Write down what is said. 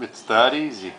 It's that easy.